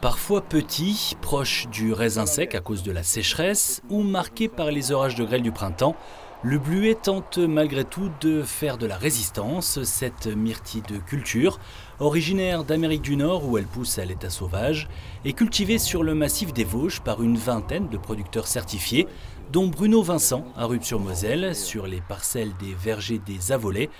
Parfois petit, proche du raisin sec à cause de la sécheresse ou marqué par les orages de grêle du printemps, le bluet tente malgré tout de faire de la résistance, cette myrtille de culture, originaire d'Amérique du Nord où elle pousse à l'état sauvage, est cultivée sur le massif des Vosges par une vingtaine de producteurs certifiés, dont Bruno Vincent à Rupt-sur-Moselle, sur les parcelles des vergers des Avolets,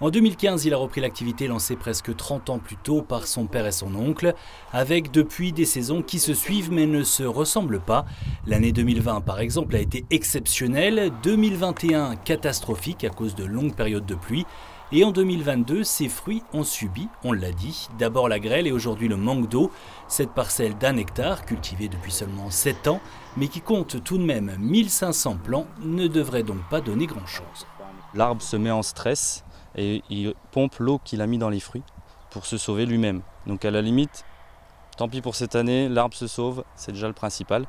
en 2015, il a repris l'activité lancée presque 30 ans plus tôt par son père et son oncle, avec depuis des saisons qui se suivent mais ne se ressemblent pas. L'année 2020, par exemple, a été exceptionnelle, 2021 catastrophique à cause de longues périodes de pluie. Et en 2022, ces fruits ont subi, on l'a dit, d'abord la grêle et aujourd'hui le manque d'eau. Cette parcelle d'un hectare, cultivée depuis seulement 7 ans, mais qui compte tout de même 1500 plants, ne devrait donc pas donner grand-chose. L'arbre se met en stress et il pompe l'eau qu'il a mis dans les fruits pour se sauver lui-même. Donc à la limite, tant pis pour cette année, l'arbre se sauve, c'est déjà le principal.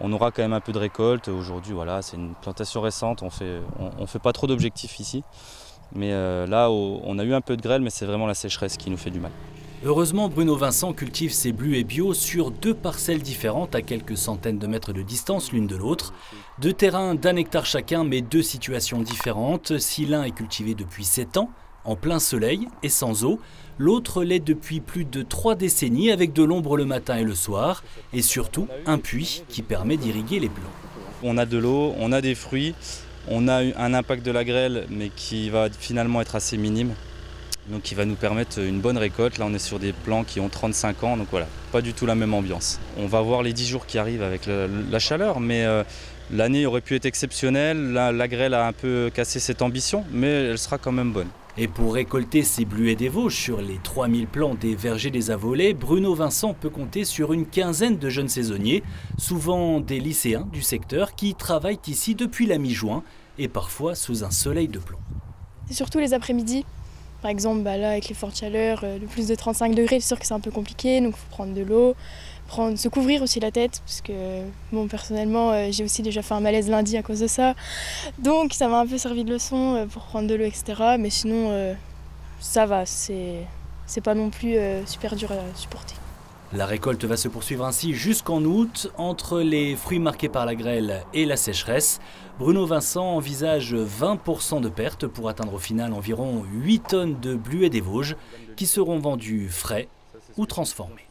On aura quand même un peu de récolte. Aujourd'hui, voilà, c'est une plantation récente, on fait, on, fait pas trop d'objectifs ici. Mais euh, là, on a eu un peu de grêle, mais c'est vraiment la sécheresse qui nous fait du mal. Heureusement, Bruno Vincent cultive ses et bio sur deux parcelles différentes à quelques centaines de mètres de distance l'une de l'autre. Deux terrains d'un hectare chacun, mais deux situations différentes. Si l'un est cultivé depuis 7 ans, en plein soleil et sans eau, l'autre l'est depuis plus de trois décennies avec de l'ombre le matin et le soir, et surtout un puits qui permet d'irriguer les plants. On a de l'eau, on a des fruits, on a un impact de la grêle, mais qui va finalement être assez minime donc qui va nous permettre une bonne récolte. Là on est sur des plants qui ont 35 ans, donc voilà, pas du tout la même ambiance. On va voir les 10 jours qui arrivent avec la chaleur, mais euh, l'année aurait pu être exceptionnelle, la, grêle a un peu cassé cette ambition, mais elle sera quand même bonne. Et pour récolter ces bluets des Vosges sur les 3000 plants des vergers des Avolets, Bruno Vincent peut compter sur une quinzaine de jeunes saisonniers, souvent des lycéens du secteur qui travaillent ici depuis la mi-juin et parfois sous un soleil de plomb. C'est surtout les après-midi par exemple, bah là, avec les fortes chaleurs, euh, de plus de 35 degrés, c'est sûr que c'est un peu compliqué, donc il faut prendre de l'eau, se couvrir aussi la tête, parce que, bon, personnellement, euh, j'ai aussi déjà fait un malaise lundi à cause de ça. Donc ça m'a un peu servi de leçon euh, pour prendre de l'eau, etc. Mais sinon, ça va, c'est pas non plus super dur à supporter. La récolte va se poursuivre ainsi jusqu'en août, entre les fruits marqués par la grêle et la sécheresse. Bruno Vincent envisage 20% de pertes pour atteindre au final environ 8 tonnes de bluets des Vosges qui seront vendus frais ou transformés.